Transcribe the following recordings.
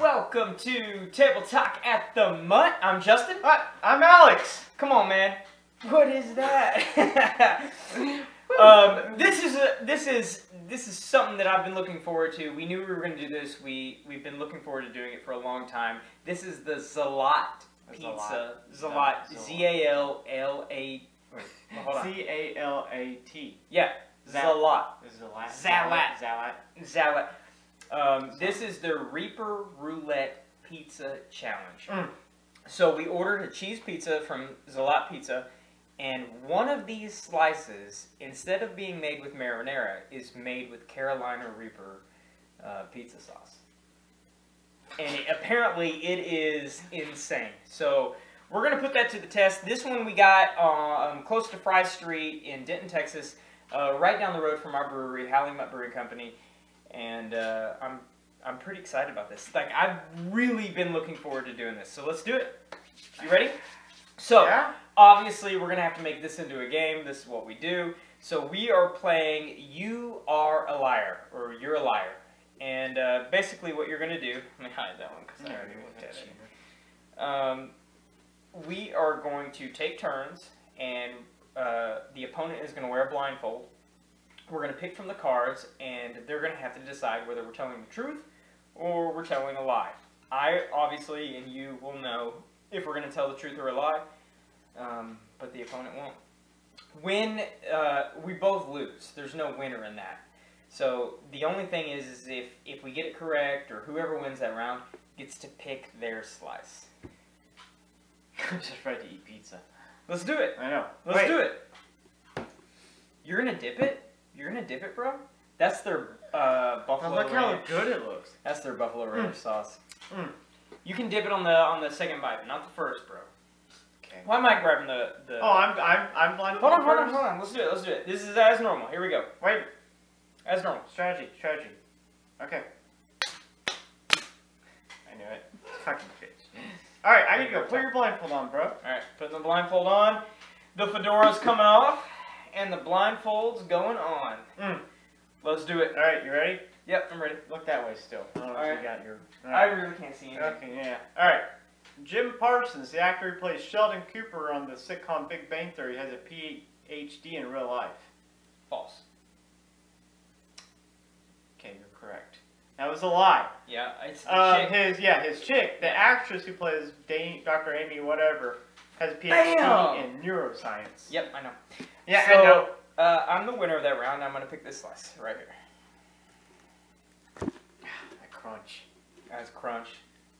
Welcome to Table Talk at the Mutt. I'm Justin. Hi, I'm Alex. Come on, man. What is that? um, this is a, this is this is something that I've been looking forward to. We knew we were going to do this. We we've been looking forward to doing it for a long time. This is the Zalat pizza. Zalat. Z a l l a. Wait, well, hold on. C A L A T. Yeah, Zalat. Zalat. Zalat. Zalat. Zalat. Um, this is the Reaper Roulette Pizza Challenge. Mm. So we ordered a cheese pizza from Zalat Pizza, and one of these slices, instead of being made with marinara, is made with Carolina Reaper uh, pizza sauce. And it, apparently it is insane. So we're gonna put that to the test. This one we got um, close to Fry Street in Denton, Texas, uh, right down the road from our brewery, Howling Mutt Brewing Company, and uh, I'm I'm pretty excited about this. Like I've really been looking forward to doing this. So let's do it. You ready? So Yeah? obviously we're gonna have to make this into a game. This is what we do. So we are playing You Are a Liar or You're a Liar, and uh, basically what you're gonna do. Let me hide that one because I already looked at it. Um, we are going to take turns, and uh, the opponent is going to wear a blindfold. We're going to pick from the cards, and they're going to have to decide whether we're telling the truth or we're telling a lie. I obviously, and you will know if we're going to tell the truth or a lie, um, but the opponent won't. When uh, we both lose, there's no winner in that. So the only thing is, is if if we get it correct or whoever wins that round gets to pick their slice. I'm just ready to eat pizza. Let's do it. I know. Let's Wait. do it. You're gonna dip it. You're gonna dip it, bro. That's their uh, buffalo look how good it looks. That's their buffalo ranch sauce. Mm. You can dip it on the on the second bite, not the first, bro. Okay. Why am I grabbing the the? Oh, I'm I'm I'm blind. hold on, hold on, hold on. Let's do it. Let's do it. This is as normal. Here we go. Wait. As normal. Strategy. Strategy. Okay. I knew it. Fucking bitch. All right, I need to go. Put your blindfold on, bro. All right, putting the blindfold on. The fedora's coming off, and the blindfold's going on. Mm. Let's do it. All right, you ready? Yep, I'm ready. Look that way still. I don't know All if right. you got your. All I really can't see anything. Okay, yeah. All right. Jim Parsons, the actor who plays Sheldon Cooper on the sitcom Big Bang Theory, has a PhD in real life. False. Okay, you're correct. That was a lie. Yeah, it's Um, chick. his yeah, his chick, the actress who plays Dane, Dr. Amy whatever, has a PhD Bam! in neuroscience. Yep, I know. Yeah, so, I know. Uh, I'm the winner of that round. I'm gonna pick this slice right here. That crunch. That's crunch,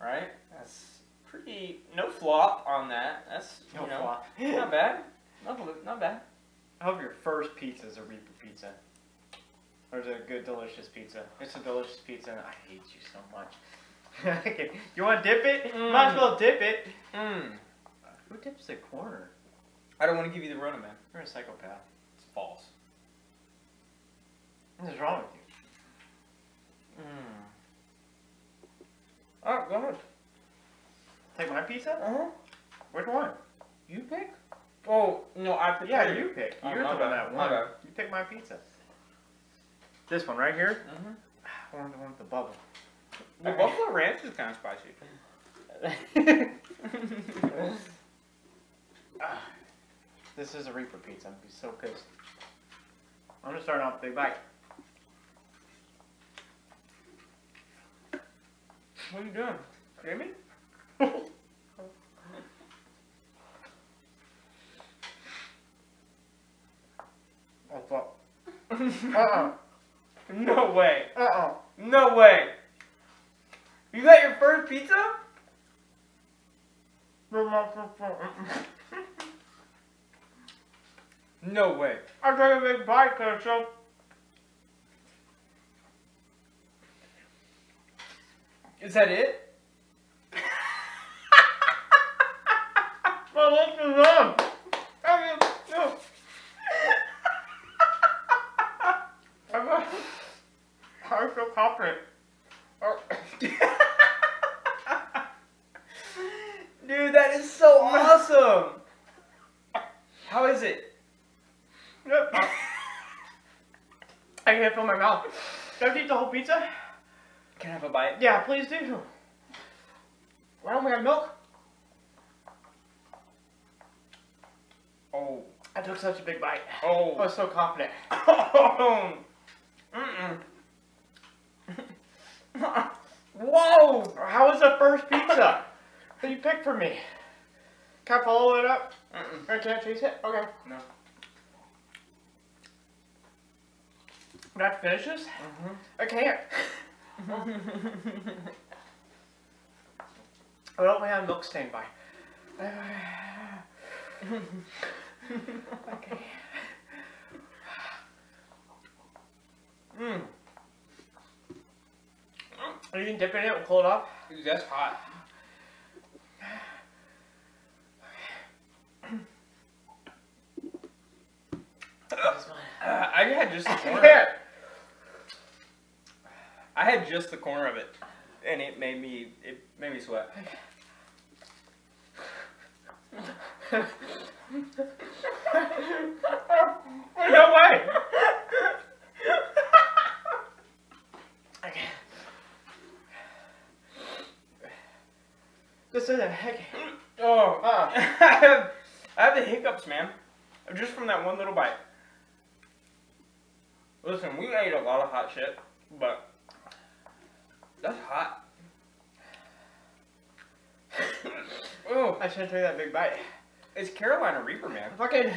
right? That's pretty. No flop on that. That's No you know flop. not bad. Not, not bad. I hope your first pizza is a Reaper pizza. Or is it a good, delicious pizza? It's a delicious pizza, and I hate you so much. okay, you want to dip it? Might as Mm. well dip it. Mm. Who dips the corner? I don't want to give you the Rona, man. You're a psychopath. It's false. What is wrong with you? Mm. Right, go ahead. Take my pizza? Uh huh. Which one? You pick. Oh no, I picked. Yeah, you pick. Oh, You're the one that won. You pick my pizza. This one right here. Mhm. I want the one with the bubble. The buffalo ranch is kind of spicy. This is a Reaper pizza. I'm gonna be so pissed. I'm gonna start off big bite. What are you doing? Jamie? Oh fuck. Uh no way. uh. Uh uh. No way. You got your first pizza? No way. I took a big bite, so. Is that it? Well, what's wrong? I mean, no. I'm I feel confident. Oh. Dude, that is so awesome. How is it? Yep. I can't feel my mouth. Can I eat the whole pizza? Can I have a bite? Yeah, please do. Why don't we have milk? Oh. I took such a big bite. Oh. I was so confident. Mm-mm. Whoa! How was the first pizza that you picked for me? Can I follow it up? Mm-mm. Or can I taste it? Okay. No. Can I finish this? Mm-hmm. I can't. I don't have milk stain by. okay. mm. Are you dipping it and cool it off? Dude, that's hot. Uh, I had just the I corner. can't. Just the corner of it, and it made me it made me sweat. no way. Okay. This isn't heck. Oh, Uh. I have I have the hiccups, man, just from that one little bite. Listen, we ate a lot of hot shit, but that's hot. oh, I shouldn't take that big bite. it's Carolina Reaper, man. Fucking.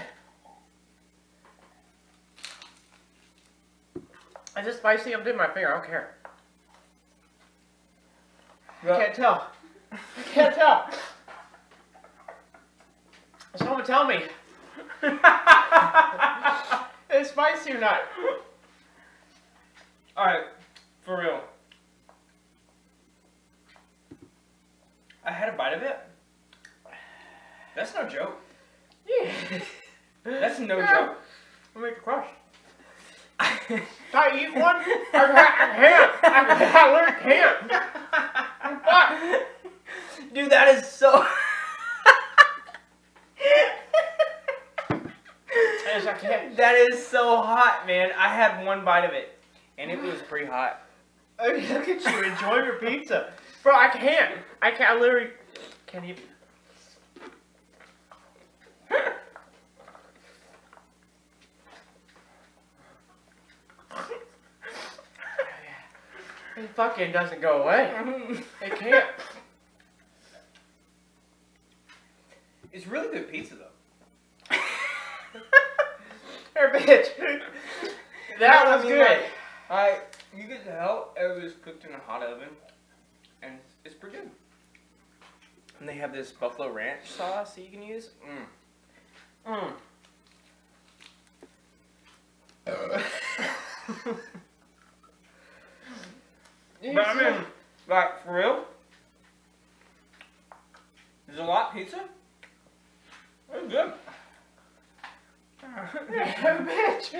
Is it spicy? I'm doing my finger. I don't care. I can't tell. I can't tell. Someone tell me. It's spicy or not? All right, for real. I had a bite of it. That's no joke. Yeah. That's no Yeah. joke. I'll make a crush. Can I eat one? I can't. I can't. I, can't. Fuck. Dude, that is so. Yes, I can't. that is so hot, man. I had one bite of it, and it was pretty hot. I mean, look at you enjoying your pizza. Bro, I can't. I can't. I literally can't even. It fucking doesn't go away. It can't. it's really good pizza, though. Here, bitch. That No, I was mean, good. like, I you could tell it was cooked in a hot oven, and it's, it's pretty good. And they have this buffalo ranch sauce that you can use. Mm. But I mean, like for real, there's a lot pizza. It's good. bitch.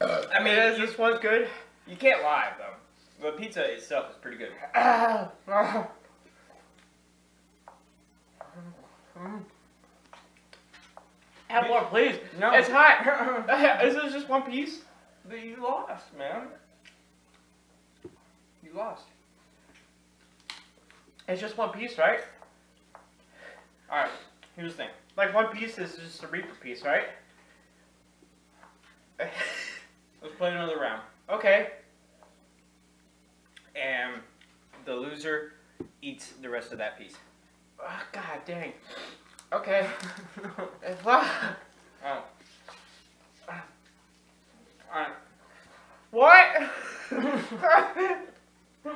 I mean, is this one good? you can't lie though. The pizza itself is pretty good. Have more, please. No. It's hot. Is this just one piece? You lost, man. Lost. It's just one piece, right? All right. Here's the thing. Like one piece is just a Reaper piece, right? Let's play another round, okay. and the loser eats the rest of that piece. Oh, God dang. Okay. Oh. Ah. All right. What? Uh,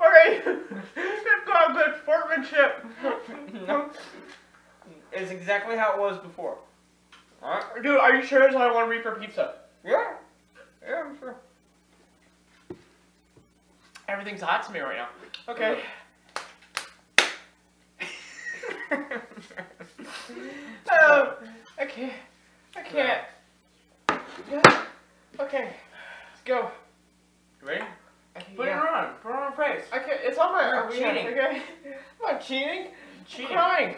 okay. Good God, good sportsmanship. No. It's exactly how it was before. All right. Dude, are you sure there's only one Reaper pizza? Yeah. Yeah, I'm sure. Everything's hot to me right now. Okay. Oh, I can't. I can't. Okay. Let's go. You ready? I can, Put yeah. it on. Put it on your face. I can't. It's on my. You're oh, yeah, cheating. Okay. I'm not cheating. Cheating. I'm crying.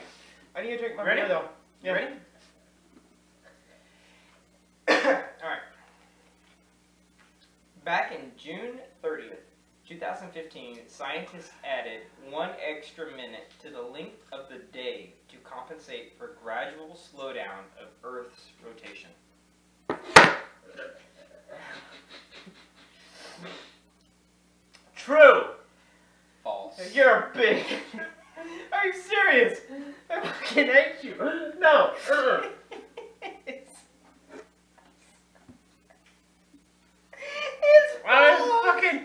I need to drink my Ready? beer though. You Yeah. ready? All right. Back in June 30th, 2015, scientists added one extra minute to the length of the day to compensate for gradual slowdown of Earth's rotation. True. False. You're big. Are you serious? I fucking hate you. No. Uh-uh. it's, I fucking.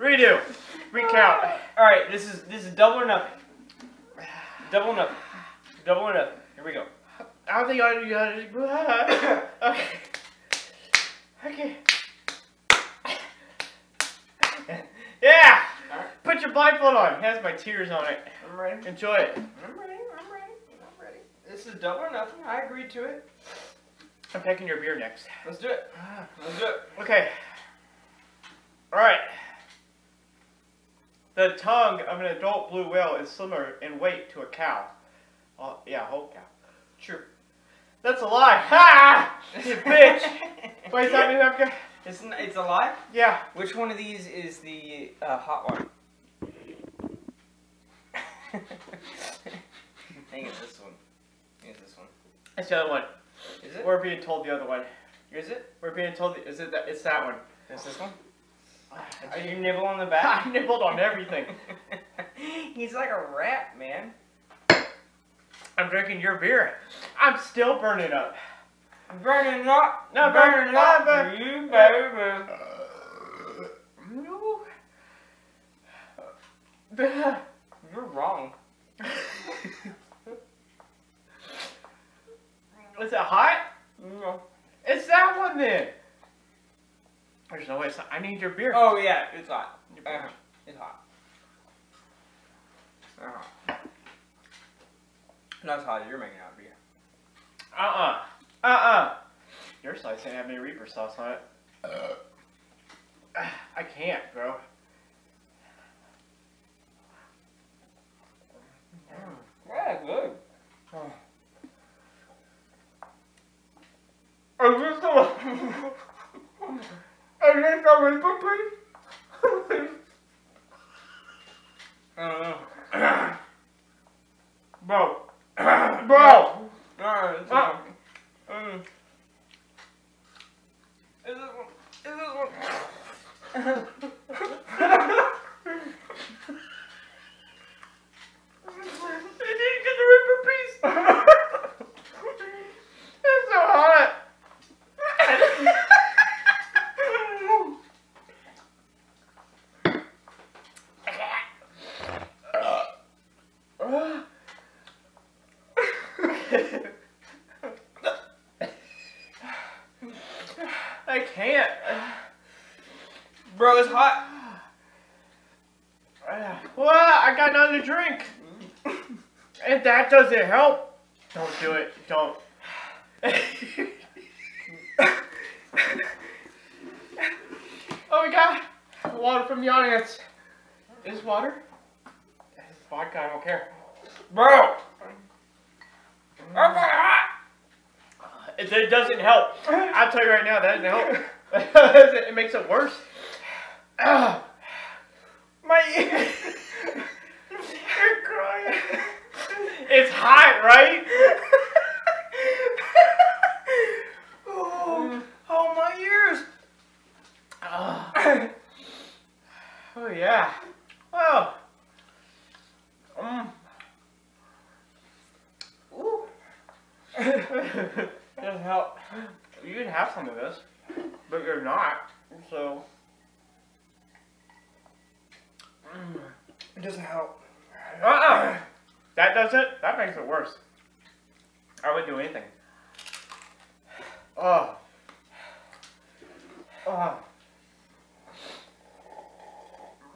Redo. Recount. All right, this is this is double or nothing. Double or nothing. Double or nothing. Here we go. I don't think I it. Okay. Okay. Yeah. Alright. Put your blindfold on. It has my tears on it. I'm ready. Enjoy it. I'm ready. I'm ready. I'm ready. This is double or nothing. I agreed to it. I'm picking your beer next. Let's do it. Let's do it. Okay. Alright. The tongue of an adult blue whale is similar in weight to a cow. Oh, yeah, whole cow. True. That's a lie. Ha! You bitch. Wait, is that me? Okay. It's n- it's a lie. Yeah. Which one of these is the uh, hot one? I think it's this one. I think it's this one. It's the other one. Is it? We're being told the other one. Is it? We're being told. The, is it? That, it's that one. Is this one? Are you nibble on the back? I nibbled on everything. He's like a rat, man. I'm drinking your beer. I'm still burning up. Burning up. No, burning burn- up. You baby. No. You're wrong. Is it hot? No. It's that one then. There's no way. It's not. I need your beer. Oh yeah, it's hot. Uh-huh. It's hot. Uh-huh. Not as hot as you're making out beer. Uh uh uh. Uh uh. Your slice didn't have any Reaper sauce on it. Uh. I can't, bro. Yeah, good. Is this the Is this the Reaper, please? I don't know. Bro. Bro. Okay. Mm. Is this one? Is this one? I didn't get the Reaper piece. it's so hot. I can't. Bro, it's hot. Well, I got nothing to drink. And that doesn't help. Don't do it. Don't. oh, my god. water from the audience. Is water? It's vodka. I don't care. Bro! Oh I'm! It, it doesn't help. I'll tell you right now, that doesn't help. it makes it worse. My ear! You're crying. It's hot, right? oh, oh, my ears! Ah. Oh yeah. Oh. Mm. Ooh. Doesn't help. You can have some of this, but you're not. So. Mm. It doesn't help. Uh-uh. That does it. That makes it worse. I wouldn't do anything. Oh. Oh.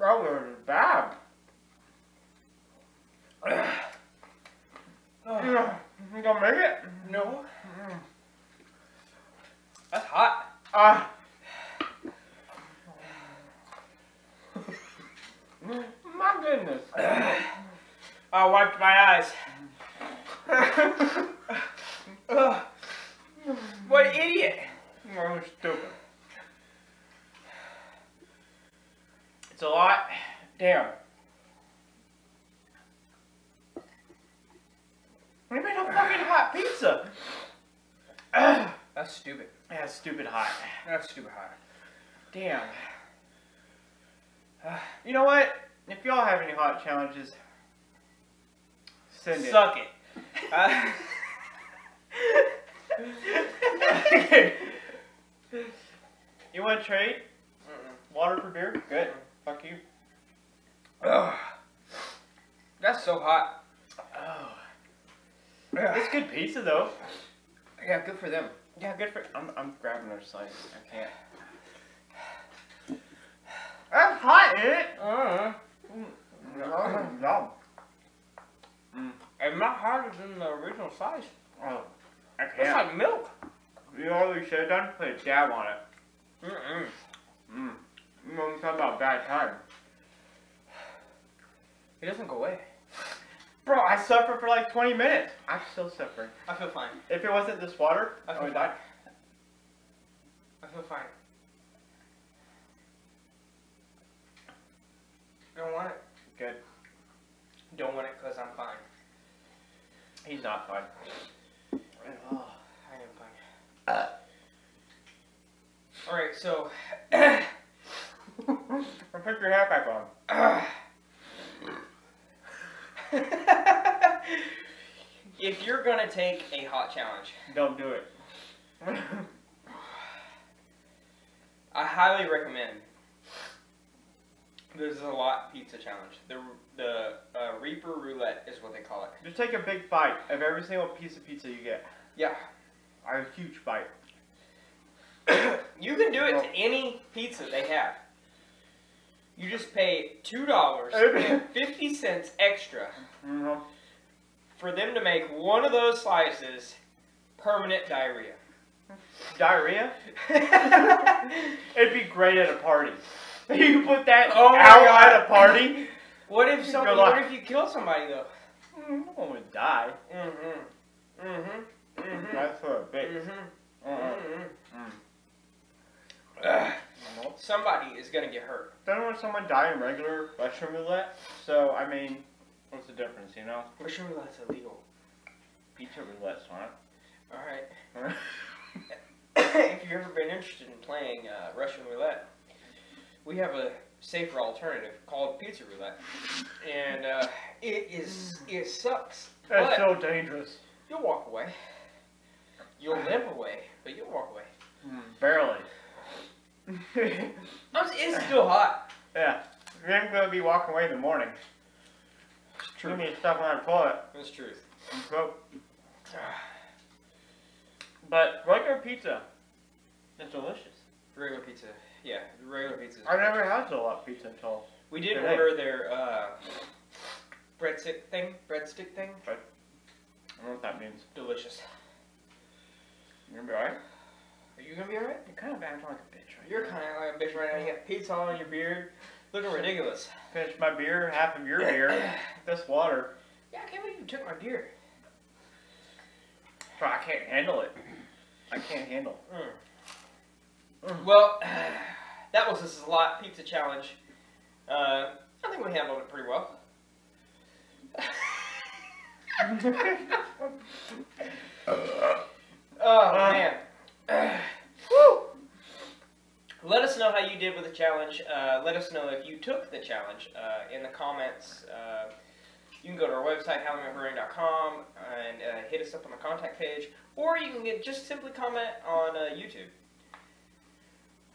That was bad. Oh, You gonna make it? no. That's hot. Ah. My goodness. I wiped my eyes. Ugh. What idiot. Oh, stupid. It's a lot. Damn. We made a fucking hot pizza. Ugh. That's stupid. Yeah, stupid hot. That's stupid hot. Damn. Uh, you know what? If y'all have any hot challenges, send it. Suck it. Uh, you want to trade? Water for beer? Good. Fuck you. Ugh. That's so hot. Oh. It's good pizza though. Yeah, good for them. Yeah, good for. I'm, I'm grabbing their slice. I can't. That's hot, isn't it? Uh, Mm. Yum. and not hotter than the original size. Oh, I It's can't. It's like milk. You know what we should have done? Put a jab on it. Mm-mm. Mm. You know, I'm talking about bad time. It doesn't go away. Bro, I suffered for like 20 minutes. I'm still suffering. I feel fine. If it wasn't this water, I I would fine. die. I feel fine. Don't want it. Good. Don't want it because I'm fine. He's not fine. Oh, I am fine. Uh. All right, so I Put your hat back on. if you're gonna take a hot challenge, Don't do it. I highly recommend. This is Zalat pizza challenge. The the uh, Reaper Roulette is what they call it. Just take a big bite of every single piece of pizza you get. Yeah, A huge bite. you can do it to any pizza they have. You just pay two dollars and fifty cents extra Mm-hmm. for them to make one of those slices permanent diarrhea. Diarrhea? It'd be great at a party. You put that Oh out at a party. what if somebody? What if you kill somebody though? Mm, No one would die. Mm-hmm. Mm-hmm. Mm-hmm. That's for a bitch. Mm-hmm. Uh-uh. Mm-hmm. Ugh. Somebody is gonna get hurt. Don't want someone die in regular Russian roulette. So I mean, what's the difference? You know, Russian roulette's illegal. pizza roulette's not. All right. if you've ever been interested in playing uh, Russian roulette, we have a safer alternative called pizza roulette, and uh, it is it sucks. That's so dangerous. you'll walk away. You'll limp away, but you'll walk away. Mm, barely. I'm- It's still hot. yeah, you're ain't gonna be walking away in the morning. It's You need stuff on the toilet. It's truth. So, but regular pizza is delicious. Regular pizza, yeah, regular pizza. I never had a lot of pizza until. We did Today. order their uh, breadstick thing. Breadstick thing. I don't know what that means. Delicious. You gonna be alright? Are you gonna be alright? You're kind of acting like a bitch right You're kind of like a bitch right now. You got pizza all on your beard, looking ridiculous. Finish my beer, half of your beer, this water. Yeah, I can't believe you took my beer. Bro, I can't handle it. I can't handle. Mm. Well, that was this is Zalat pizza challenge. Uh, I think we handled it pretty well. oh man. Woo! Let us know how you did with the challenge. Uh, let us know if you took the challenge uh, in the comments. Uh, you can go to our website, howlingandbrewing.com, and uh, hit us up on the contact page, or you can get, just simply comment on uh, YouTube.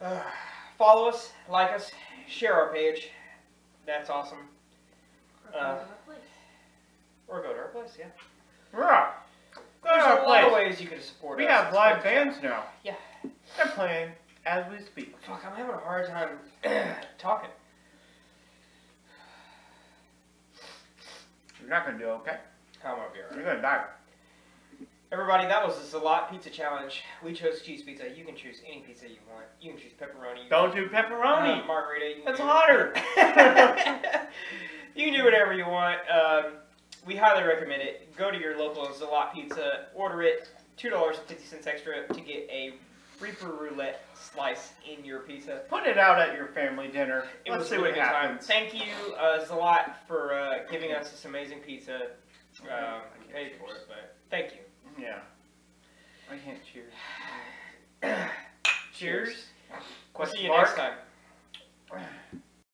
Uh, follow us, like us, share our page. That's awesome. Uh, or go to our place, yeah. Yeah. Go There's a lot of ways you can support We us. We have live great. bands now. Yeah. They're playing as we speak. Fuck, I'm having a hard time talking. You're not gonna do okay. How am I be alright? You're gonna die. Everybody, that was the Zalat Pizza Challenge. We chose cheese pizza. You can choose any pizza you want. You can choose pepperoni. You Don't can do pepperoni. uh, margarita. You That's do- hotter. you can do whatever you want. Um, we highly recommend it. Go to your local Zalat Pizza, order it. Two dollars and fifty cents extra to get a Reaper roulette slice in your pizza. Put it out at your family dinner. It Let's was see really what good time. happens. Thank you, uh, Zalat, for uh, giving us this amazing pizza. Um, we paid for it, but thank you. Yeah. I can't cheers. Cheers. Question See you mark? next time.